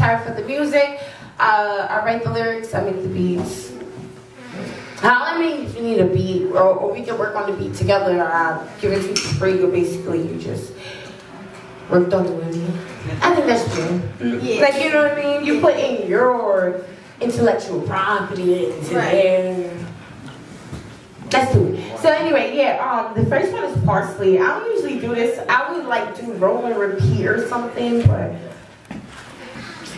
Tara Feather music. Uh, I write the lyrics, I make the beats. I only mean if you need a beat, or, or we can work on the beat together. I give it to you for free, or basically you just worked on the me. I think that's true. Yeah. Like, you know what I mean? You put in your intellectual property into Right. there. Let's. So anyway, yeah, um, the first one is parsley. I don't usually do this. I would like do roll and repeat or something, but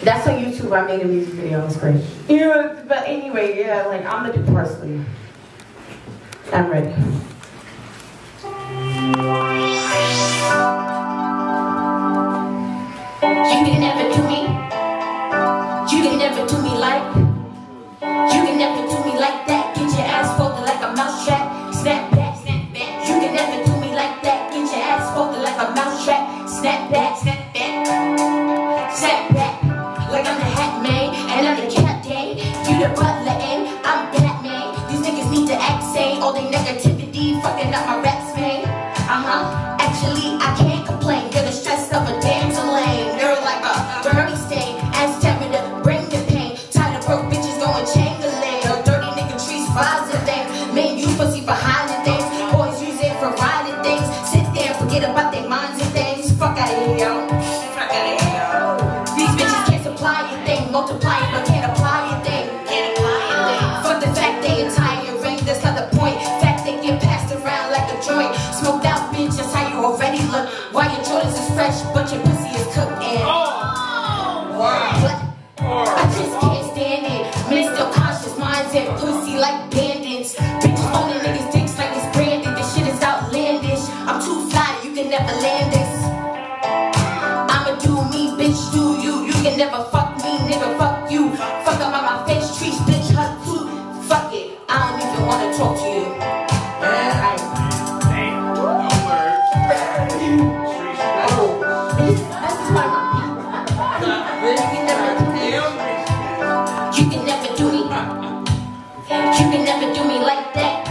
that's on YouTube. I made a music video. It's great. Yeah, but anyway, yeah, like I'm gonna do parsley. I'm ready. You can never do me. You can never do me like. You can never do me like that. Get your ass folded like a mousetrap. Snap back, snap back. You can never do me like that. Get your ass folded like a mousetrap. Snap back, snap back. Need to sane. All the negativity fucking up my raps, man. Uh huh. Actually, I can't complain. You're the stress of a damsel lane. You're like a Bernie stain. As terror to bring the pain. Tired of broke bitches going changeling. Or dirty nigga trees, flies and things. Man, you pussy for hiding things. Boys use it for riding things. Sit there and forget about their minds and things. Fuck out of here, yo. Fuck out of here, yo. These bitches can't supply your thing. Multiply it, you can never land this. I'ma do me, bitch, do you. You can never fuck me, nigga, fuck you. Fuck up on my face, trees, bitch, hug too. Fuck it, I don't even wanna talk to you. Me. You can never do me like that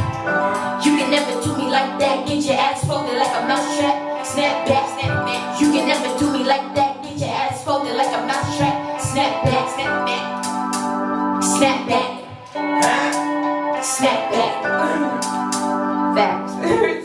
get your ass folded like a mousetrap. Snap back, snap back. You can never do me like that. Get your ass folded like a mousetrap. Snap back, snap back. Snap back. Snap back. Facts.